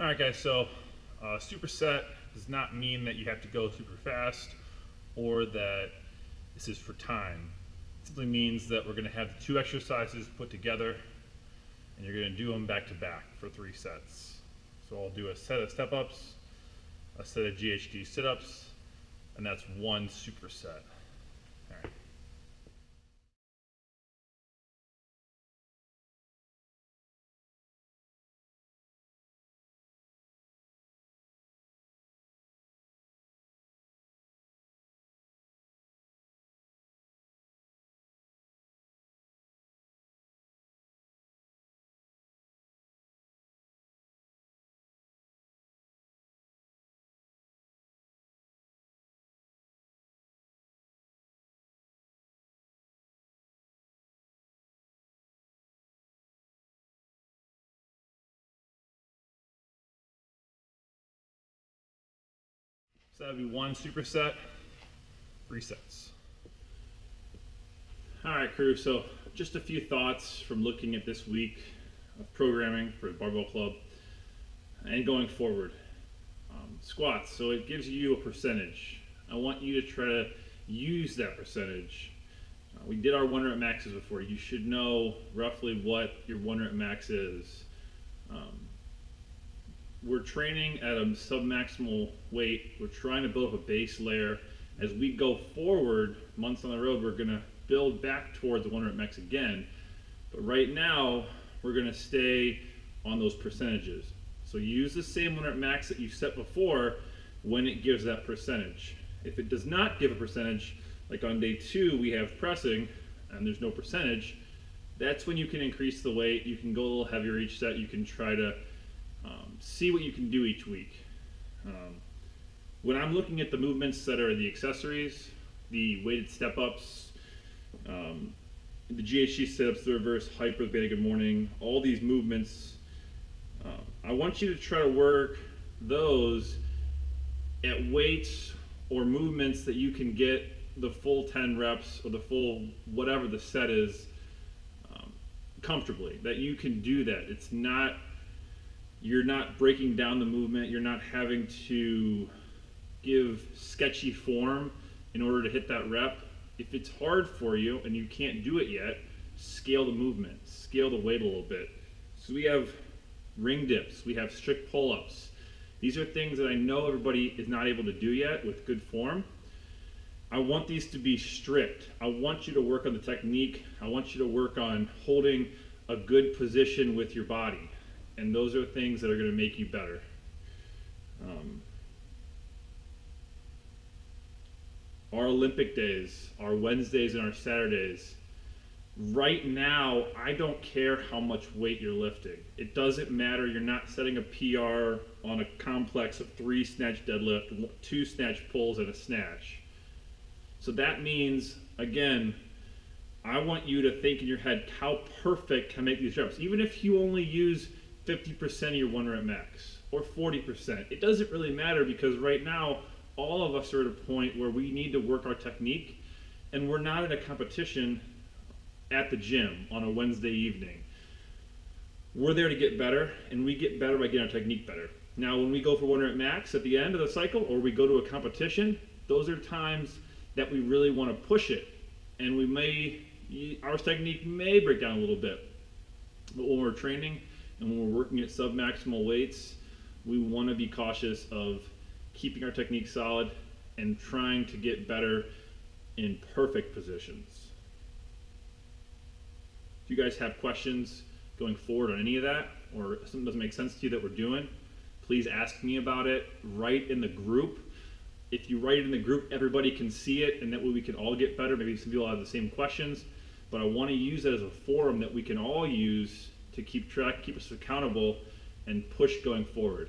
All right, guys, so uh, superset does not mean that you have to go super fast or that this is for time. It simply means that we're going to have the two exercises put together and you're going to do them back to back for three sets. So I'll do a set of step ups, a set of GHD sit ups, and that's one superset. So that'd be one superset, three sets. All right, crew. So just a few thoughts from looking at this week of programming for the Barbell Club and going forward. Um, squats. So it gives you a percentage. I want you to try to use that percentage. Uh, we did our one rep maxes before. You should know roughly what your one rep max is. Um, we're training at a submaximal weight. We're trying to build up a base layer. As we go forward, months on the road, we're going to build back towards the one rep max again. But right now, we're going to stay on those percentages. So use the same one rep max that you set before when it gives that percentage. If it does not give a percentage, like on day two, we have pressing and there's no percentage, that's when you can increase the weight. You can go a little heavier each set. You can try to um, see what you can do each week. Um, when I'm looking at the movements that are the accessories, the weighted step ups, um, the GHD sit ups, the reverse hyper, the good morning, all these movements, um, I want you to try to work those at weights or movements that you can get the full 10 reps or the full whatever the set is um, comfortably, that you can do that. It's not you're not breaking down the movement. You're not having to give sketchy form in order to hit that rep. If it's hard for you and you can't do it yet, scale the movement, scale the weight a little bit. So we have ring dips, we have strict pull ups. These are things that I know everybody is not able to do yet with good form. I want these to be strict. I want you to work on the technique. I want you to work on holding a good position with your body and those are things that are going to make you better. Um, our Olympic days, our Wednesdays and our Saturdays, right now, I don't care how much weight you're lifting. It doesn't matter. You're not setting a PR on a complex of three snatch deadlift, two snatch pulls, and a snatch. So that means, again, I want you to think in your head how perfect can I make these reps. Even if you only use 50% of your one rep max or 40%. It doesn't really matter because right now, all of us are at a point where we need to work our technique and we're not in a competition at the gym on a Wednesday evening. We're there to get better and we get better by getting our technique better. Now, when we go for one rep max at the end of the cycle or we go to a competition, those are times that we really want to push it and we may, our technique may break down a little bit. But when we're training, and when we're working at submaximal weights, we want to be cautious of keeping our technique solid and trying to get better in perfect positions. If you guys have questions going forward on any of that, or something doesn't make sense to you that we're doing, please ask me about it. Write in the group. If you write it in the group, everybody can see it, and that way we can all get better. Maybe some people have the same questions, but I want to use it as a forum that we can all use to keep track, keep us accountable, and push going forward.